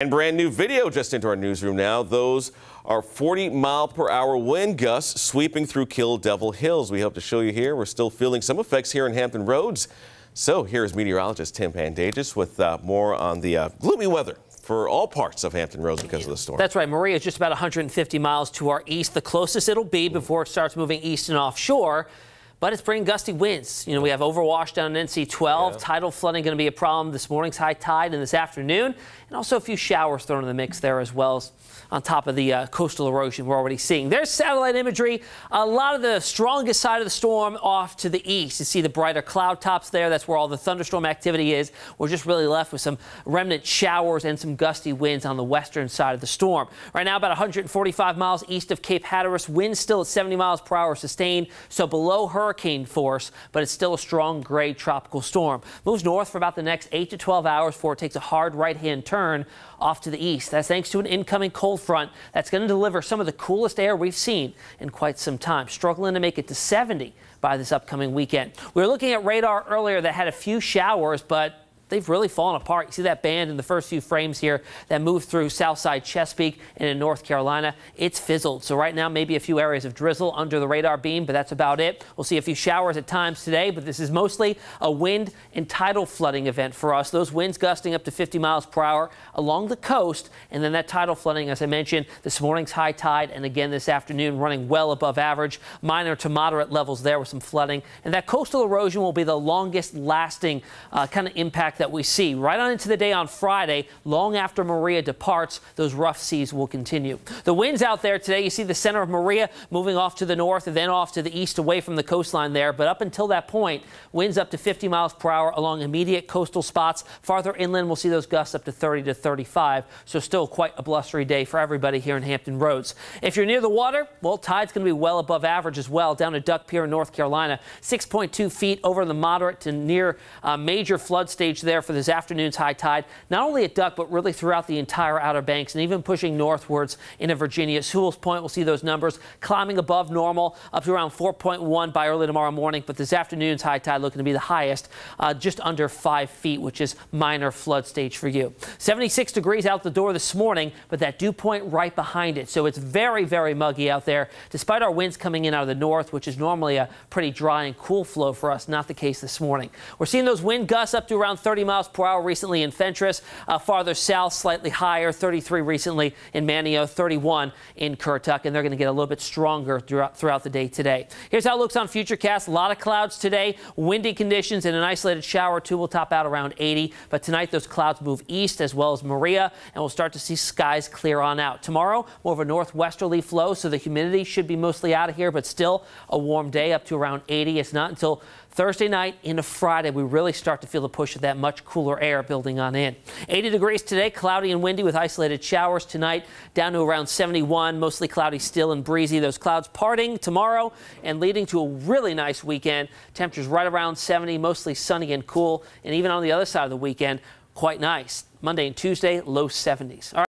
And brand new video just into our newsroom now. Those are 40 mile per hour wind gusts sweeping through Kill Devil Hills. We hope to show you here. We're still feeling some effects here in Hampton Roads. So here's meteorologist Tim Pandajis with uh, more on the uh, gloomy weather for all parts of Hampton Roads because of the storm. That's right. Maria is just about 150 miles to our east, the closest it'll be before it starts moving east and offshore but it's bringing gusty winds. You know, we have overwash down in NC-12. Yeah. Tidal flooding going to be a problem this morning's high tide and this afternoon, and also a few showers thrown in the mix there as well as on top of the uh, coastal erosion we're already seeing. There's satellite imagery. A lot of the strongest side of the storm off to the east. You see the brighter cloud tops there. That's where all the thunderstorm activity is. We're just really left with some remnant showers and some gusty winds on the western side of the storm. Right now, about 145 miles east of Cape Hatteras. Winds still at 70 miles per hour sustained, so below her hurricane force, but it's still a strong gray tropical storm. Moves north for about the next 8 to 12 hours before it takes a hard right-hand turn off to the east. That's thanks to an incoming cold front that's going to deliver some of the coolest air we've seen in quite some time, struggling to make it to 70 by this upcoming weekend. We were looking at radar earlier that had a few showers, but they've really fallen apart. You see that band in the first few frames here that moved through Southside Chesapeake and in North Carolina. It's fizzled. So right now, maybe a few areas of drizzle under the radar beam, but that's about it. We'll see a few showers at times today, but this is mostly a wind and tidal flooding event for us. Those winds gusting up to 50 miles per hour along the coast, and then that tidal flooding, as I mentioned, this morning's high tide, and again this afternoon running well above average, minor to moderate levels there with some flooding, and that coastal erosion will be the longest lasting uh, kind of impact that we see. Right on into the day on Friday, long after Maria departs, those rough seas will continue. The winds out there today, you see the center of Maria moving off to the north and then off to the east away from the coastline there. But up until that point, winds up to 50 miles per hour along immediate coastal spots. Farther inland, we'll see those gusts up to 30 to 35. So still quite a blustery day for everybody here in Hampton Roads. If you're near the water, well, tide's going to be well above average as well down to Duck Pier in North Carolina. 6.2 feet over the moderate to near uh, major flood stage there for this afternoon's high tide, not only at Duck, but really throughout the entire Outer Banks and even pushing northwards into Virginia. Sewell's Point, we'll see those numbers climbing above normal up to around 4.1 by early tomorrow morning. But this afternoon's high tide looking to be the highest, uh, just under five feet, which is minor flood stage for you. 76 degrees out the door this morning, but that dew point right behind it. So it's very, very muggy out there, despite our winds coming in out of the north, which is normally a pretty dry and cool flow for us. Not the case this morning. We're seeing those wind gusts up to around 30 miles per hour recently in Fentress. Uh, farther south, slightly higher, 33 recently in Manteo, 31 in Currituck, and they're going to get a little bit stronger throughout, throughout the day today. Here's how it looks on Futurecast. A lot of clouds today, windy conditions, and an isolated shower too will top out around 80. But tonight, those clouds move east as well as Maria, and we'll start to see skies clear on out. Tomorrow, more of a northwesterly flow, so the humidity should be mostly out of here, but still a warm day up to around 80. It's not until Thursday night into Friday, we really start to feel the push of that much cooler air building on in. 80 degrees today, cloudy and windy with isolated showers tonight, down to around 71, mostly cloudy still and breezy. Those clouds parting tomorrow and leading to a really nice weekend. Temperatures right around 70, mostly sunny and cool. And even on the other side of the weekend, quite nice. Monday and Tuesday, low 70s. All right.